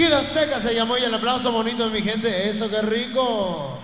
Kid Azteca se llamó y el aplauso bonito de mi gente. Eso, qué rico.